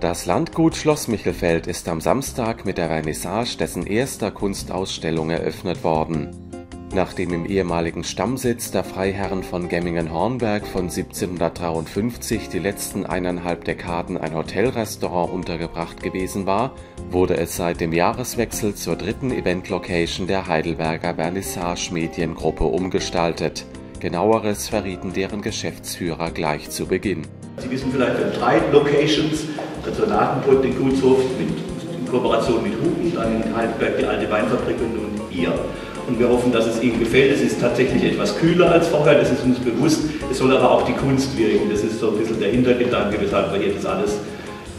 Das Landgut Schloss Michelfeld ist am Samstag mit der Vernissage dessen erster Kunstausstellung eröffnet worden. Nachdem im ehemaligen Stammsitz der Freiherren von Gemmingen-Hornberg von 1753 die letzten eineinhalb Dekaden ein Hotelrestaurant untergebracht gewesen war, wurde es seit dem Jahreswechsel zur dritten Eventlocation der Heidelberger Vernissage Mediengruppe umgestaltet. Genaueres verrieten deren Geschäftsführer gleich zu Beginn. Sie wissen vielleicht, haben drei Locations, also Natenbrot, den Gutshof mit, in Kooperation mit Hupen, dann in Heidelberg die alte Weinfabrik und nun ihr. Und wir hoffen, dass es Ihnen gefällt. Es ist tatsächlich etwas kühler als vorher, das ist uns bewusst. Es soll aber auch die Kunst wirken. Das ist so ein bisschen der Hintergedanke, weshalb wir hier das alles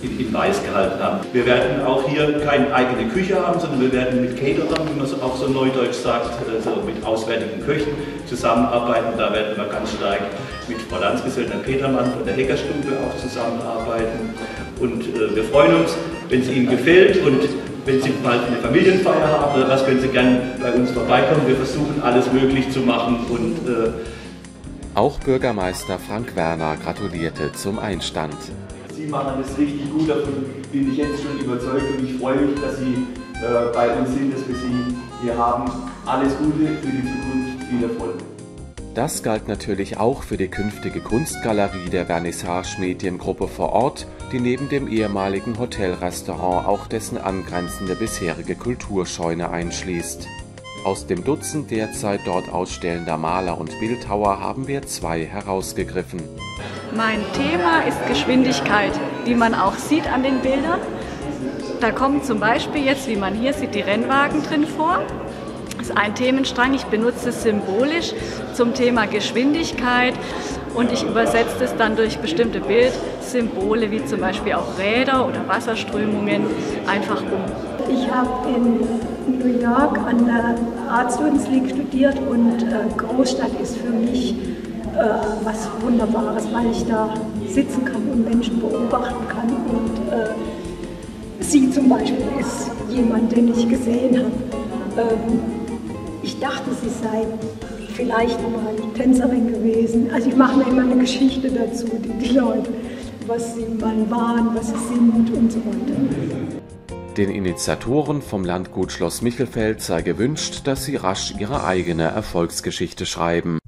in, in Weiß gehalten haben. Wir werden auch hier keine eigene Küche haben, sondern wir werden mit Caterern, wie man so auch so neudeutsch sagt, also mit auswärtigen Köchen zusammenarbeiten. Da werden wir ganz stark mit Frau Landsgesellner Petermann von der Heckerstube auch zusammenarbeiten. Und äh, wir freuen uns, wenn es Ihnen gefällt und wenn Sie bald eine Familienfeier haben oder was, können Sie gerne bei uns vorbeikommen. Wir versuchen alles möglich zu machen und äh auch Bürgermeister Frank Werner gratulierte zum Einstand. Sie machen das richtig gut, davon bin ich jetzt schon überzeugt und ich freue mich, dass Sie äh, bei uns sind, dass wir Sie hier haben. Alles Gute für die Zukunft, viel Erfolg. Das galt natürlich auch für die künftige Kunstgalerie der Vernissage Mediengruppe vor Ort, die neben dem ehemaligen Hotelrestaurant auch dessen angrenzende bisherige Kulturscheune einschließt. Aus dem Dutzend derzeit dort ausstellender Maler und Bildhauer haben wir zwei herausgegriffen. Mein Thema ist Geschwindigkeit, wie man auch sieht an den Bildern. Da kommen zum Beispiel jetzt, wie man hier sieht, die Rennwagen drin vor. Das ist ein Themenstrang. Ich benutze es symbolisch zum Thema Geschwindigkeit und ich übersetze es dann durch bestimmte Bildsymbole, wie zum Beispiel auch Räder oder Wasserströmungen, einfach um. Ich habe in New York an der Art Students League studiert und äh, Großstadt ist für mich äh, was Wunderbares, weil ich da sitzen kann und Menschen beobachten kann. Und äh, sie zum Beispiel ist jemand, den ich gesehen habe. Ähm, ich dachte, sie sei vielleicht mal Tänzerin gewesen. Also ich mache mir immer eine Geschichte dazu, die, die Leute, was sie mal waren, was sie sind und so weiter. Den Initiatoren vom Landgut Schloss Michelfeld sei gewünscht, dass sie rasch ihre eigene Erfolgsgeschichte schreiben.